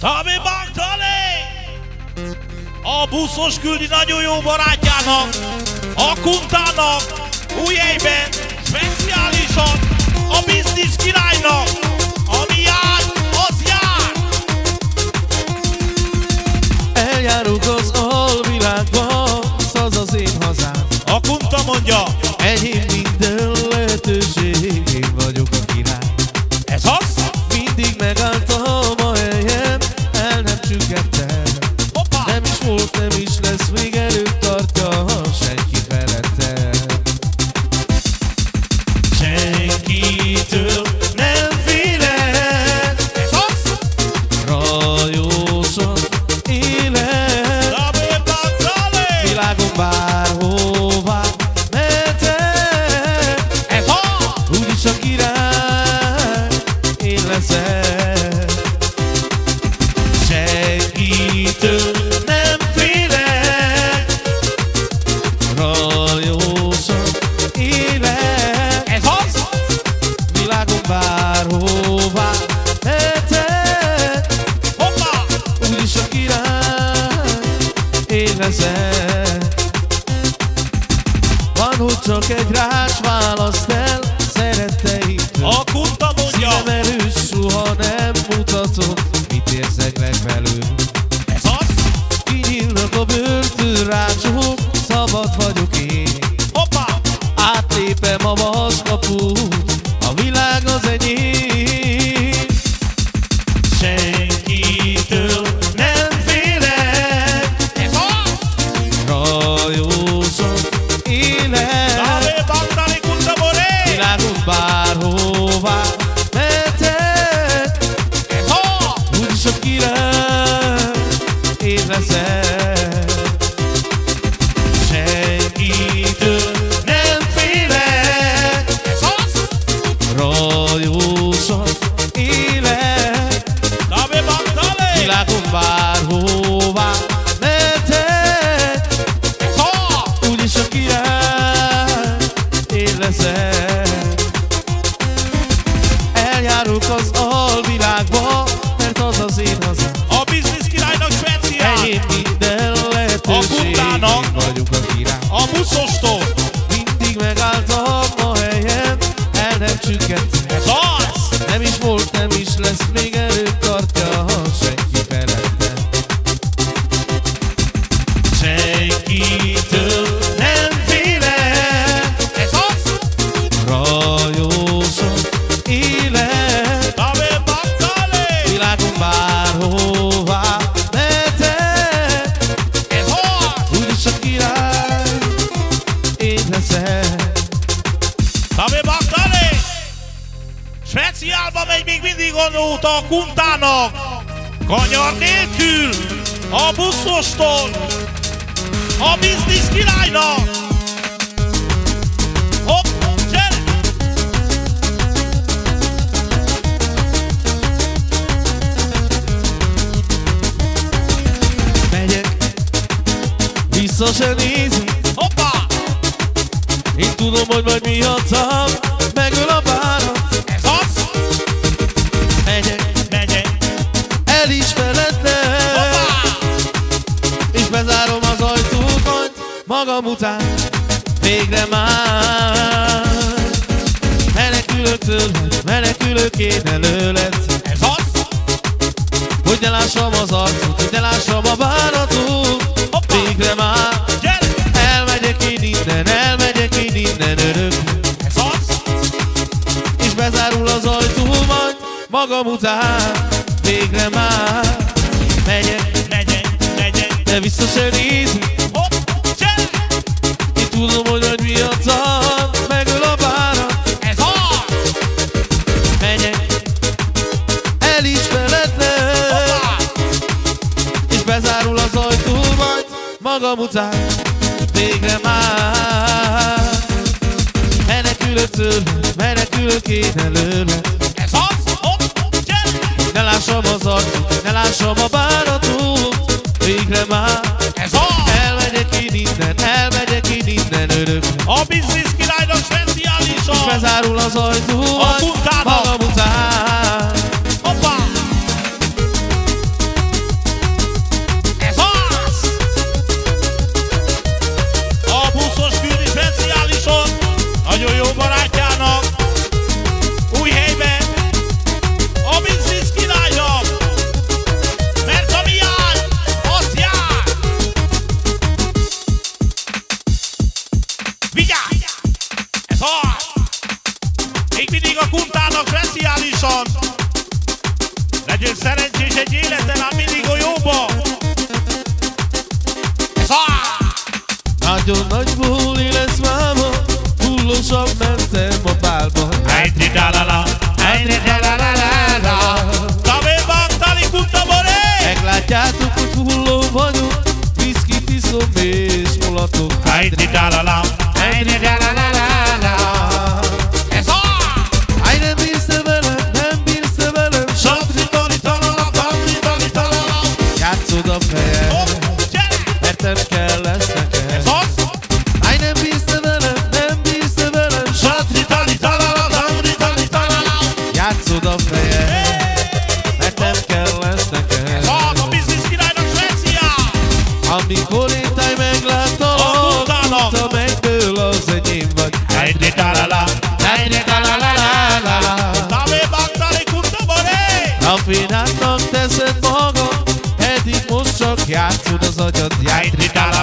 Tabi Magdalé! A buszos küldi nagyon jó barátjának, a kuntának, újjegyben, speciálisan, a biznisz királynak, leszek. Van, hogy csak egy rács választ el szeretteiktől. A mondja, Szívem erős, soha nem mutatom, mit érzek legfelül. ez az? Kinyílnak a börtönrácsok, szabad vagyok én. Hoppá! Átlépem a vaskaput, Eljárok az alvilágba, mert az az én hazám. A biznisz királynak speciál! Enyém minden A lehetőség, én vagyok a király. A buszostól! Speciálba megy még mindig a nóta a kuntának! Kanyar nélkül! A buszostól! A biznisz királynak! Hopp, gyere! Megyek, vissza se nézek, Hoppá! én tudom, hogy majd miattam megöl a bánat. Magam után. Végre már menekülök tőled, menekülök én előled. Ez az? Hogy ne lássam az arcot, hogy ne lássam a bánatot! Végre már elmegyek én innen, elmegyek én innen örök Ez az? És bezárul az ajtó majd magam után Végre már megyek, Megyek, megyek! de vissza se! Én tudom, hogy nagy miattam megöl a bánat Ez az? Megyek, el is Hoppá! És bezárul az ajtó majd magam után Végre már Menekülök tőled, menekülök én előled Ez az? Ne lássam az arcot, ne lássam a bánatot Végre már Ez az? elmegyek én innen, elmegyek Bezárul gyorsan! Legyél szerencsés egy életen, ám mindig a jóba! Szá! Nagyon nagy buli lesz máma, hullosabb mentem a pálba. Hát, la la Játszod a fejem, mert nem kell lesz Ez az a biznisz királynak Svecia. Amikor én táj bultának. a mennyből az enyém vagy Egyri dalala, egyri dalalala. Tabé baktali kutta boré. Rafinátnak teszed magad, eddig most csak játszod az agyad, játszod Egyri dalala,